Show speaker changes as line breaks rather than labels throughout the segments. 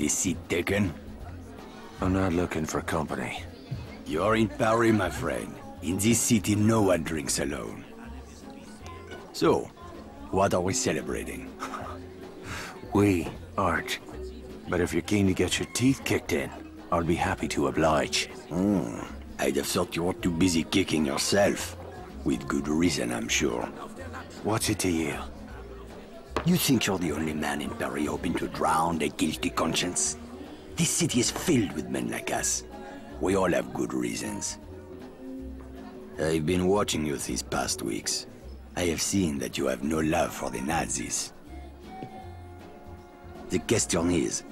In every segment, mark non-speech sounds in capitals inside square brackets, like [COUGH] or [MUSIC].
Is this seat taken?
I'm not looking for company.
You're in Paris, my friend. In this city, no one drinks alone. So, what are we celebrating? [LAUGHS]
We aren't. But if you're keen to get your teeth kicked in, I'll be happy to oblige.
Hmm. I'd have thought you were too busy kicking yourself. With good reason, I'm sure.
What's it to you?
You think you're the only man in Paris hoping to drown a guilty conscience? This city is filled with men like us. We all have good reasons. I've been watching you these past weeks. I have seen that you have no love for the Nazis. The question is,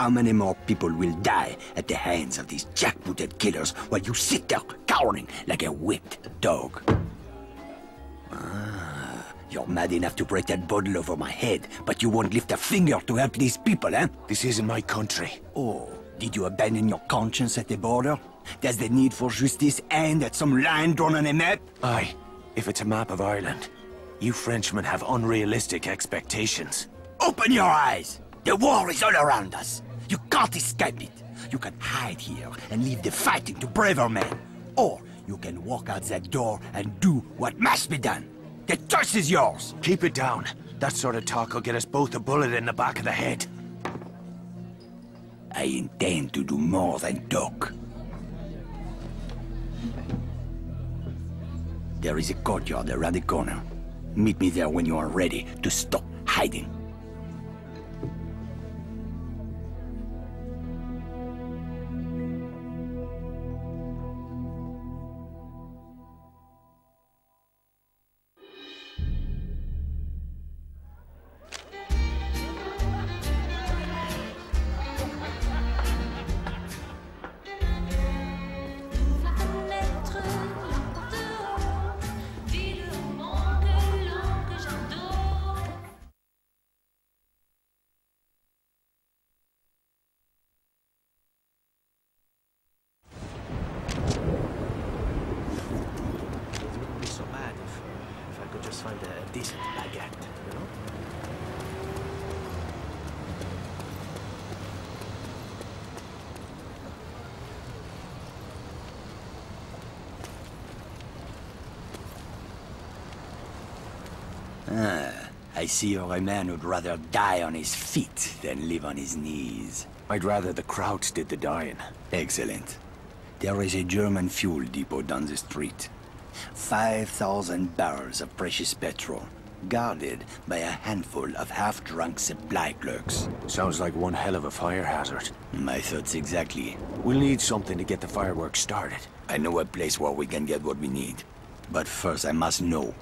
how many more people will die at the hands of these jackbooted killers while you sit there cowering like a whipped dog? You're mad enough to break that bottle over my head, but you won't lift a finger to help these people, eh?
This isn't my country.
Oh, did you abandon your conscience at the border? Does the need for justice end at some line drawn on a map?
Aye, if it's a map of Ireland. You Frenchmen have unrealistic expectations.
Open your eyes! The war is all around us. You can't escape it. You can hide here and leave the fighting to braver men. Or you can walk out that door and do what must be done. The choice is yours.
Keep it down. That sort of talk will get us both a bullet in the back of the head.
I intend to do more than talk. There is a courtyard around the corner. Meet me there when you are ready to stop hiding.
I
see you're a man who'd rather die on his feet than live on his knees.
I'd rather the Krauts did the dying.
Excellent. There is a German fuel depot down the street. 5,000 barrels of precious petrol, guarded by a handful of half-drunk supply clerks.
Sounds like one hell of a fire hazard.
My thoughts exactly.
We'll need something to get the fireworks started.
I know a place where we can get what we need. But first I must know.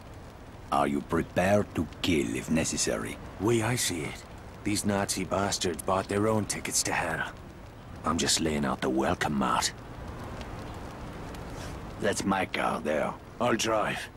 Are you prepared to kill if necessary?
Way I see it, these Nazi bastards bought their own tickets to hell. I'm just laying out the welcome mat.
That's my car there.
I'll drive.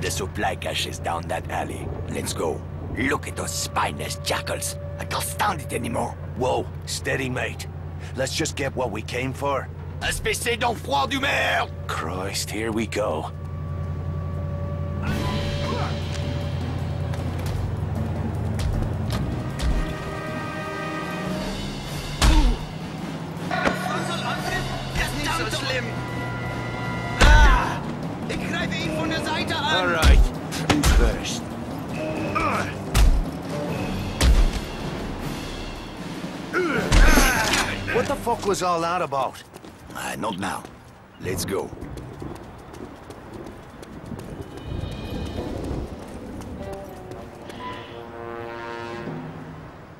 The supply cache is down that alley. Let's go. Look at those spineless jackals. I can't stand it anymore.
Whoa, steady, mate. Let's just get what we came for.
Espèce d'enfroid du maire!
Christ, here we go. All right, you first. What the fuck was all that about?
Ah, not now. Let's go.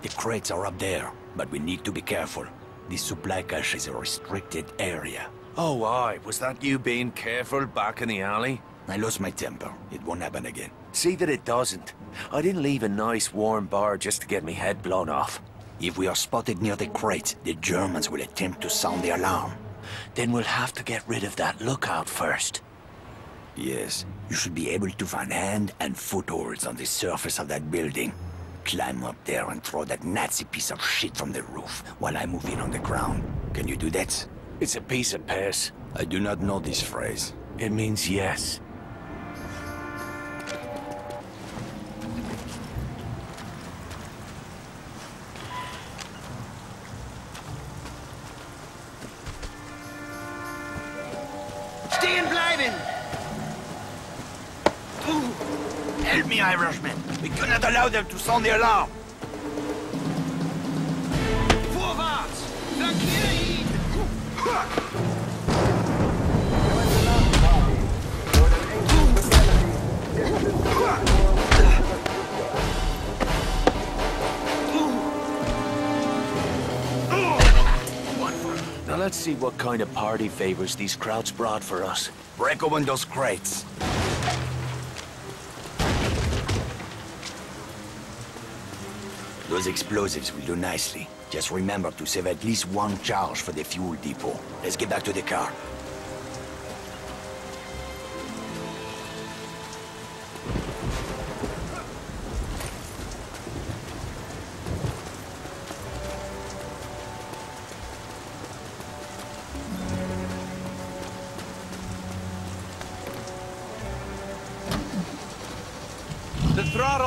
The crates are up there, but we need to be careful. This supply cache is a restricted area.
Oh, aye, was that you being careful back in the alley?
I lost my temper. It won't happen again.
See that it doesn't. I didn't leave a nice warm bar just to get my head blown off.
If we are spotted near the crates, the Germans will attempt to sound the alarm.
Then we'll have to get rid of that lookout first.
Yes. You should be able to find hand and footholds on the surface of that building. Climb up there and throw that Nazi piece of shit from the roof while I move in on the ground. Can you do that?
It's a piece of piss.
I do not know this phrase.
It means yes.
Stehen bleiben!
Help me, Irishman. We cannot allow them to sound the alarm.
See what kind of party favors these Krauts brought for us.
Break open those crates. Those explosives will do nicely. Just remember to save at least one charge for the fuel depot. Let's get back to the car.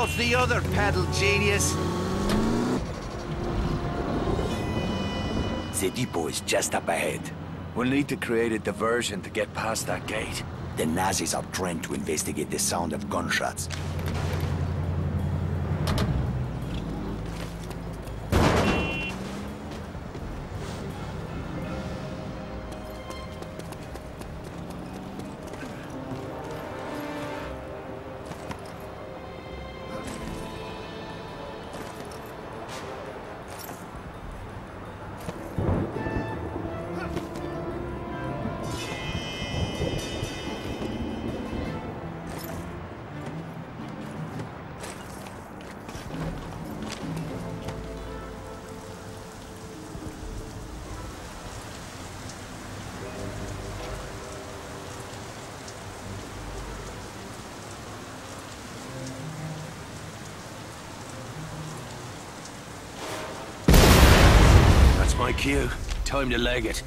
The the other pedal, genius.
The depot is just up ahead.
We'll need to create a diversion to get past that gate.
The Nazis are trained to investigate the sound of gunshots.
My. Time to leg it.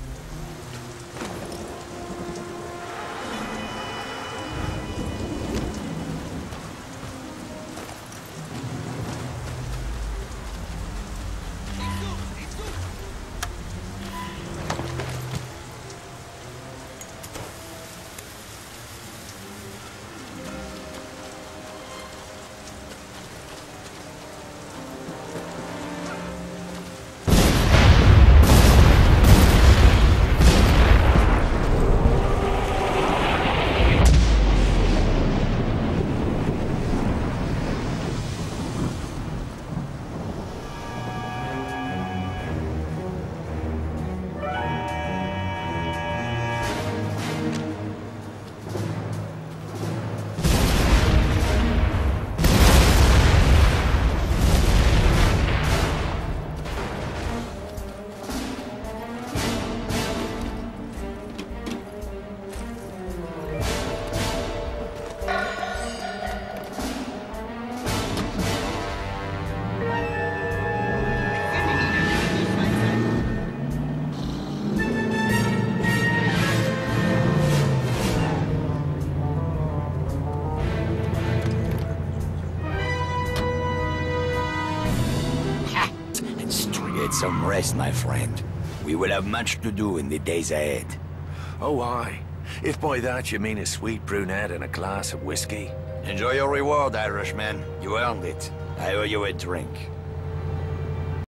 Get some rest, my friend. We will have much to do in the days ahead.
Oh, aye. If by that you mean a sweet brunette and a glass of whiskey.
Enjoy your reward, Irishman. You earned it. I owe you a drink.